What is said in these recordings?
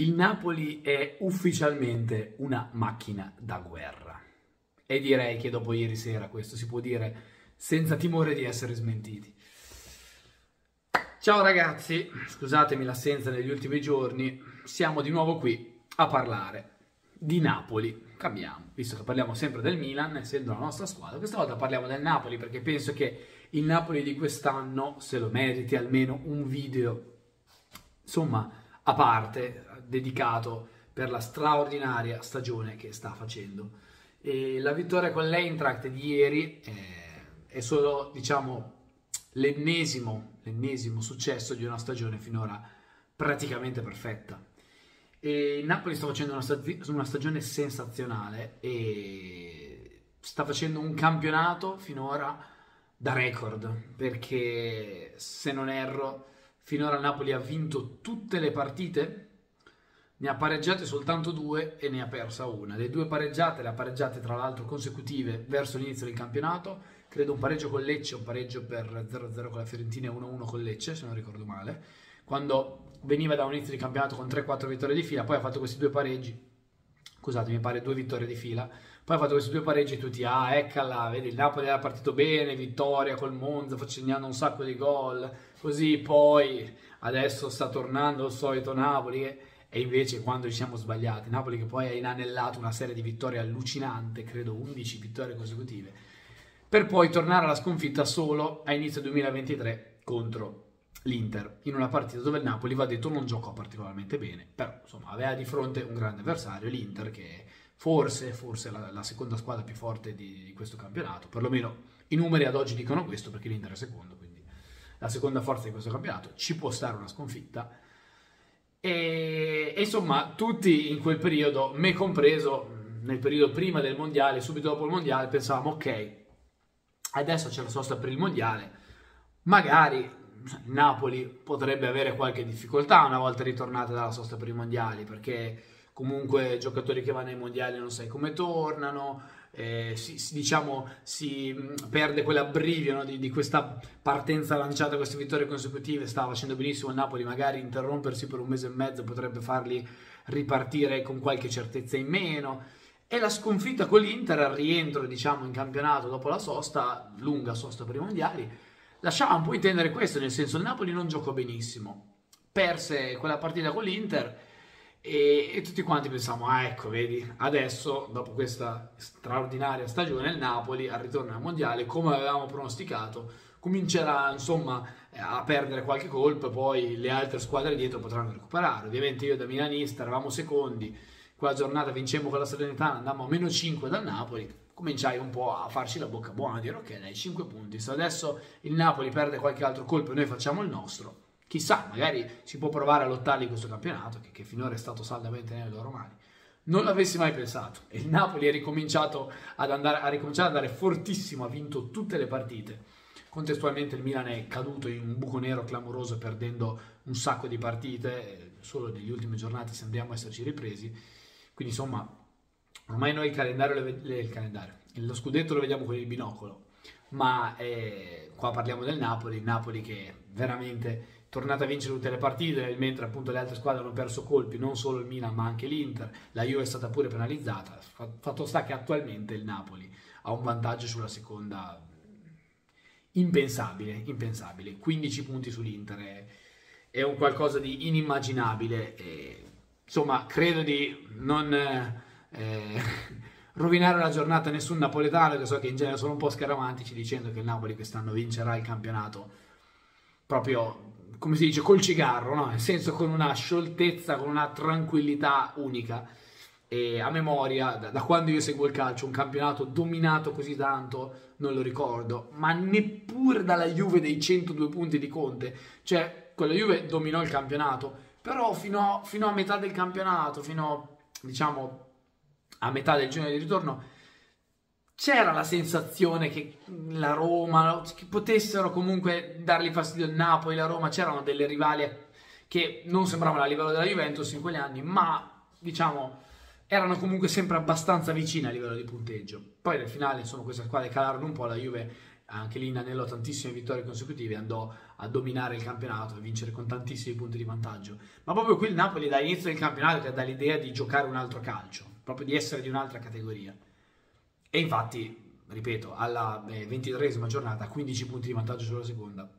Il Napoli è ufficialmente una macchina da guerra. E direi che dopo ieri sera questo si può dire senza timore di essere smentiti. Ciao ragazzi, scusatemi l'assenza negli ultimi giorni, siamo di nuovo qui a parlare di Napoli. Cambiamo, visto che parliamo sempre del Milan, essendo la nostra squadra, questa volta parliamo del Napoli perché penso che il Napoli di quest'anno se lo meriti almeno un video, insomma, a parte, dedicato per la straordinaria stagione che sta facendo. E la vittoria con l'Eintracht di ieri è, eh, è solo, diciamo, l'ennesimo, l'ennesimo successo di una stagione finora praticamente perfetta. E il Napoli sta facendo una, stag- una stagione sensazionale e sta facendo un campionato finora da record perché se non erro finora il Napoli ha vinto tutte le partite ne ha pareggiate soltanto due e ne ha persa una. Le due pareggiate, le ha pareggiate tra l'altro consecutive verso l'inizio del campionato, credo un pareggio con Lecce, un pareggio per 0-0 con la Fiorentina e 1-1 con Lecce, se non ricordo male, quando veniva da un inizio di campionato con 3-4 vittorie di fila, poi ha fatto questi due pareggi, scusate mi pare due vittorie di fila, poi ha fatto questi due pareggi e tutti, ah eccola, vedi il Napoli era partito bene, vittoria col Monza, facendo un sacco di gol, così poi adesso sta tornando il solito Napoli e invece quando ci siamo sbagliati, Napoli che poi ha inanellato una serie di vittorie allucinante, credo 11 vittorie consecutive, per poi tornare alla sconfitta solo a inizio 2023 contro l'Inter, in una partita dove il Napoli va detto non giocò particolarmente bene, però insomma aveva di fronte un grande avversario, l'Inter che forse, forse la, la seconda squadra più forte di, di questo campionato, perlomeno i numeri ad oggi dicono questo perché l'Inter è secondo, quindi la seconda forza di questo campionato, ci può stare una sconfitta. E, e, insomma, tutti in quel periodo, me compreso, nel periodo prima del mondiale, subito dopo il mondiale, pensavamo, ok, adesso c'è la sosta per il mondiale, magari Napoli potrebbe avere qualche difficoltà una volta ritornata dalla sosta per i mondiali, perché comunque giocatori che vanno ai mondiali non sai come tornano, eh, si, si, diciamo, si mm, perde quell'abbrivio no, di, di, questa partenza lanciata, queste vittorie consecutive, stava facendo benissimo il Napoli, magari interrompersi per un mese e mezzo potrebbe farli ripartire con qualche certezza in meno. E la sconfitta con l'Inter al rientro, diciamo, in campionato dopo la sosta, lunga sosta per i mondiali, lasciava un po' intendere questo, nel senso il Napoli non giocò benissimo, perse quella partita con l'Inter e, e, tutti quanti pensavamo, ah ecco, vedi, adesso, dopo questa straordinaria stagione, il Napoli al ritorno al mondiale, come avevamo pronosticato, comincerà insomma a perdere qualche colpo poi le altre squadre dietro potranno recuperare. Ovviamente io da milanista eravamo secondi, quella giornata vincemmo con la Salernitana, andammo a meno 5 dal Napoli, cominciai un po' a farci la bocca buona, a dire ok dai 5 punti, se adesso il Napoli perde qualche altro colpo e noi facciamo il nostro, Chissà, magari si può provare a lottare in questo campionato, che, che finora è stato saldamente nelle loro mani. Non l'avessi mai pensato. E il Napoli è ricominciato ad andare, ha ricominciato ad andare fortissimo, ha vinto tutte le partite. Contestualmente il Milan è caduto in un buco nero clamoroso, perdendo un sacco di partite. Solo negli ultimi giornate sembriamo esserci ripresi. Quindi insomma, ormai noi il calendario, le, il calendario, lo scudetto lo vediamo con il binocolo. Ma eh, qua parliamo del Napoli, Napoli che veramente tornata a vincere tutte le partite, mentre appunto le altre squadre hanno perso colpi, non solo il Milan ma anche l'Inter, la Juve è stata pure penalizzata, fatto sta che attualmente il Napoli ha un vantaggio sulla seconda impensabile, impensabile, 15 punti sull'Inter è, è un qualcosa di inimmaginabile, e, insomma credo di non... Eh, rovinare la giornata a nessun napoletano, che so che in genere sono un po' scaramantici dicendo che il Napoli quest'anno vincerà il campionato proprio come si dice, col cigarro, no? nel senso con una scioltezza, con una tranquillità unica. E a memoria, da, da, quando io seguo il calcio, un campionato dominato così tanto non lo ricordo, ma neppure dalla Juve dei 102 punti di Conte. Cioè, quella Juve dominò il campionato, però fino fino a metà del campionato, fino diciamo a metà del giorno di ritorno, c'era la sensazione che la Roma, che potessero comunque dargli fastidio il Napoli, la Roma, c'erano delle rivali che non sembravano a livello della Juventus in quegli anni, ma diciamo erano comunque sempre abbastanza vicine a livello di punteggio. Poi nel finale, insomma, queste squadre calarono un po', la Juve anche lì inanellò tantissime vittorie consecutive, andò a dominare il campionato, a vincere con tantissimi punti di vantaggio. Ma proprio qui il Napoli da inizio del campionato ti dà l'idea di giocare un altro calcio, proprio di essere di un'altra categoria. E infatti, ripeto, alla eh, ventitresima giornata, 15 punti di vantaggio sulla seconda,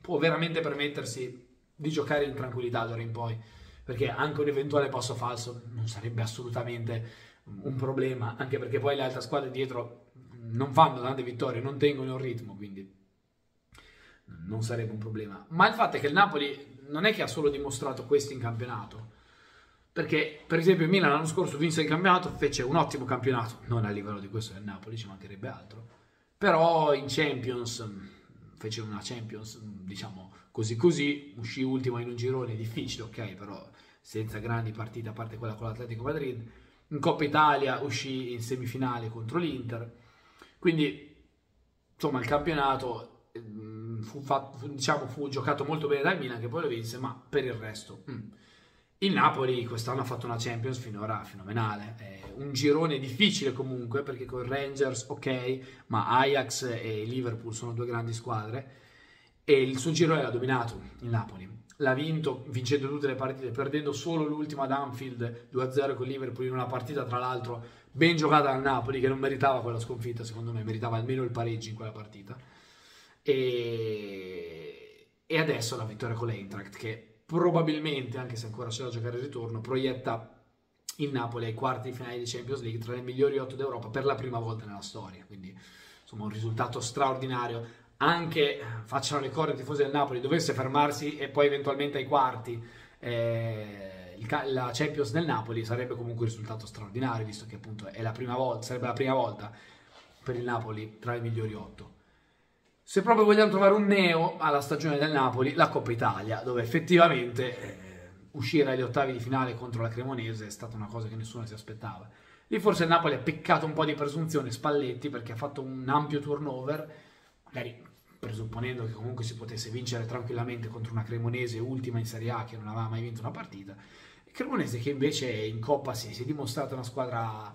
può veramente permettersi di giocare in tranquillità d'ora in poi, perché anche un eventuale passo falso non sarebbe assolutamente un problema, anche perché poi le altre squadre dietro non fanno tante vittorie, non tengono il ritmo, quindi non sarebbe un problema. Ma il fatto è che il Napoli non è che ha solo dimostrato questo in campionato, perché per esempio il Milan l'anno scorso vinse il campionato, fece un ottimo campionato, non a livello di questo del Napoli, ci mancherebbe altro, però in Champions fece una Champions, diciamo così così, uscì ultimo in un girone difficile, ok, però senza grandi partite a parte quella con l'Atletico Madrid. In Coppa Italia uscì in semifinale contro l'Inter quindi, insomma, il campionato mm, fu, fatto, diciamo, fu giocato molto bene dal Milan che poi lo vinse, ma per il resto... Mm. Il Napoli quest'anno ha fatto una Champions finora fenomenale, è un girone difficile comunque perché con Rangers ok, ma Ajax e Liverpool sono due grandi squadre. E il suo girone l'ha dominato il Napoli. L'ha vinto vincendo tutte le partite, perdendo solo l'ultima ad Anfield 2-0 con Liverpool in una partita tra l'altro ben giocata dal Napoli che non meritava quella sconfitta secondo me, meritava almeno il pareggio in quella partita. E, e adesso la vittoria con l'Eintracht che probabilmente, anche se ancora c'è da giocare il ritorno, proietta il Napoli ai quarti di finale di Champions League tra le migliori otto d'Europa per la prima volta nella storia quindi insomma un risultato straordinario anche facciano le i tifosi del Napoli dovesse fermarsi e poi eventualmente ai quarti eh, la Champions del Napoli sarebbe comunque un risultato straordinario, visto che appunto è la prima volta, sarebbe la prima volta per il Napoli tra i migliori otto. Se proprio vogliamo trovare un neo alla stagione del Napoli, la Coppa Italia, dove effettivamente eh, uscire agli ottavi di finale contro la Cremonese è stata una cosa che nessuno si aspettava. Lì forse il Napoli ha peccato un po' di presunzione, Spalletti, perché ha fatto un ampio turnover, magari presupponendo che comunque si potesse vincere tranquillamente contro una Cremonese ultima in Serie A che non aveva mai vinto una partita. Cremonese che invece in Coppa si, si è dimostrata una squadra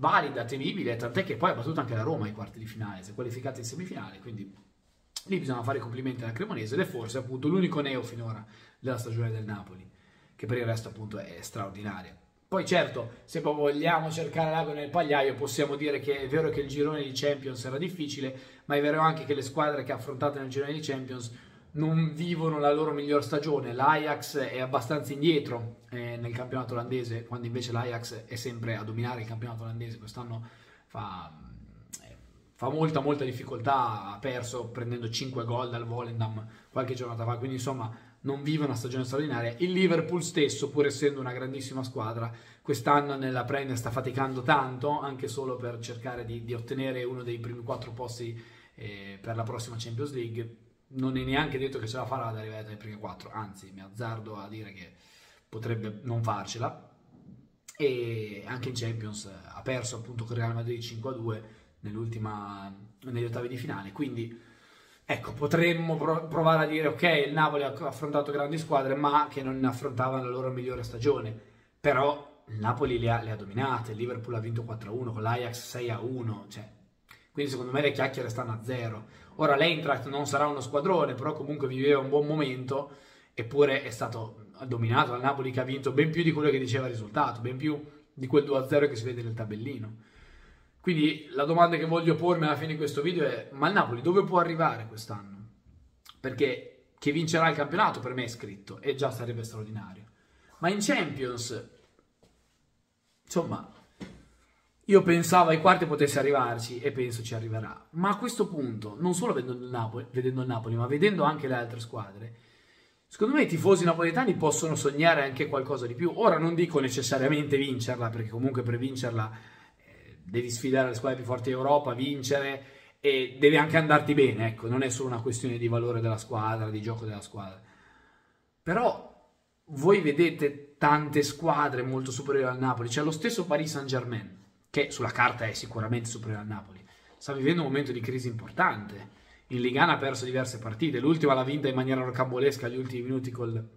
valida, temibile, tant'è che poi ha battuto anche la Roma ai quarti di finale, si è qualificata in semifinale, quindi lì bisogna fare i complimenti alla Cremonese ed è forse appunto l'unico neo finora della stagione del Napoli, che per il resto appunto è straordinaria. Poi certo, se poi vogliamo cercare l'ago nel pagliaio, possiamo dire che è vero che il girone di Champions era difficile, ma è vero anche che le squadre che ha affrontato nel girone di Champions non vivono la loro miglior stagione. L'Ajax è abbastanza indietro eh, nel campionato olandese, quando invece l'Ajax è sempre a dominare il campionato olandese. Quest'anno fa, eh, fa molta, molta difficoltà. Ha perso prendendo 5 gol dal Volendam qualche giornata fa. Quindi, insomma, non vive una stagione straordinaria. Il Liverpool stesso, pur essendo una grandissima squadra, quest'anno nella Premier sta faticando tanto, anche solo per cercare di, di ottenere uno dei primi quattro posti eh, per la prossima Champions League non è neanche detto che ce la farà ad arrivare ai primi quattro, anzi mi azzardo a dire che potrebbe non farcela. E anche in Champions ha perso appunto con Real Madrid 5-2 nell'ultima negli ottavi di finale. Quindi ecco potremmo provare a dire ok il Napoli ha affrontato grandi squadre ma che non affrontavano la loro migliore stagione. Però il Napoli le ha, le ha dominate il Liverpool ha vinto 4-1 con l'Ajax 6-1 cioè quindi secondo me le chiacchiere stanno a zero. Ora l'Eintracht non sarà uno squadrone, però comunque viveva un buon momento, eppure è stato dominato dal Napoli che ha vinto ben più di quello che diceva il risultato, ben più di quel 2-0 che si vede nel tabellino. Quindi la domanda che voglio pormi alla fine di questo video è: ma il Napoli dove può arrivare quest'anno? Perché che vincerà il campionato per me è scritto e già sarebbe straordinario. Ma in Champions, insomma, io pensavo ai quarti potesse arrivarci e penso ci arriverà. Ma a questo punto, non solo vedendo il Napoli, vedendo il Napoli ma vedendo anche le altre squadre, secondo me i tifosi napoletani possono sognare anche qualcosa di più. Ora non dico necessariamente vincerla, perché comunque per vincerla eh, devi sfidare le squadre più forti d'Europa, vincere e deve anche andarti bene, ecco, non è solo una questione di valore della squadra, di gioco della squadra. Però voi vedete tante squadre molto superiori al Napoli, c'è lo stesso Paris Saint-Germain che sulla carta è sicuramente superiore al Napoli, sta vivendo un momento di crisi importante. In Ligana ha perso diverse partite, l'ultima l'ha vinta in maniera rocambolesca agli ultimi minuti col,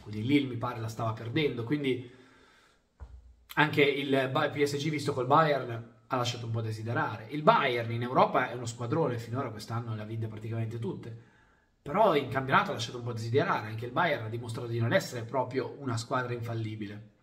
con il Lille, mi pare, la stava perdendo, quindi anche il PSG visto col Bayern ha lasciato un po' desiderare. Il Bayern in Europa è uno squadrone, finora quest'anno le ha vinte praticamente tutte. Però in campionato ha lasciato un po' desiderare, anche il Bayern ha dimostrato di non essere proprio una squadra infallibile.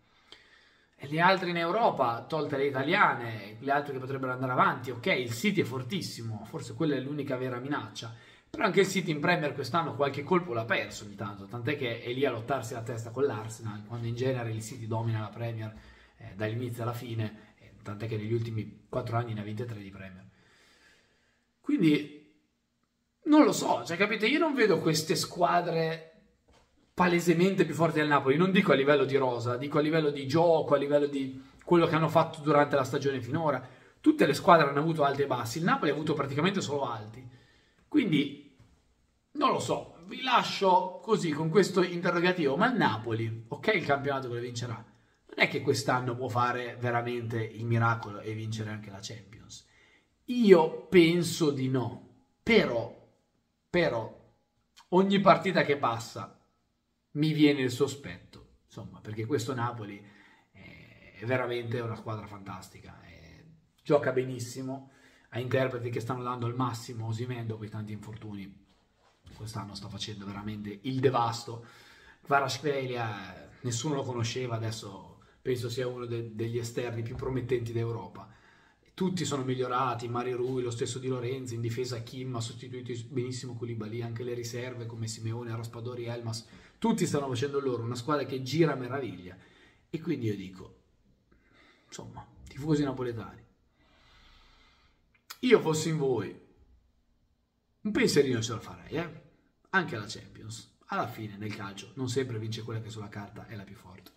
Le altre in Europa, tolte le italiane, le altre che potrebbero andare avanti, ok, il City è fortissimo, forse quella è l'unica vera minaccia, però anche il City in Premier quest'anno qualche colpo l'ha perso ogni tanto, tant'è che è lì a lottarsi la testa con l'Arsenal, quando in genere il City domina la Premier eh, dall'inizio alla fine, eh, tant'è che negli ultimi 4 anni ne ha vinte 3 di Premier. Quindi non lo so, cioè capite, io non vedo queste squadre palesemente più forti del Napoli, non dico a livello di rosa, dico a livello di gioco, a livello di quello che hanno fatto durante la stagione finora. Tutte le squadre hanno avuto alti e bassi, il Napoli ha avuto praticamente solo alti. Quindi non lo so, vi lascio così con questo interrogativo, ma il Napoli, ok il campionato che lo vincerà, non è che quest'anno può fare veramente il miracolo e vincere anche la Champions. Io penso di no, però però ogni partita che passa mi viene il sospetto, insomma, perché questo Napoli è veramente una squadra fantastica, gioca benissimo, ha interpreti che stanno dando il massimo, Osimhen dopo i tanti infortuni quest'anno sta facendo veramente il devasto, Varaskelia nessuno lo conosceva, adesso penso sia uno de- degli esterni più promettenti d'Europa tutti sono migliorati, Mario Rui, lo stesso Di Lorenzi, in difesa Kim ha sostituito benissimo Koulibaly, anche le riserve come Simeone, Raspadori, Elmas, tutti stanno facendo loro, una squadra che gira a meraviglia. E quindi io dico, insomma, tifosi napoletani, io fossi in voi, un pensierino ce lo farei, eh? anche alla Champions. Alla fine nel calcio non sempre vince quella che sulla carta è la più forte.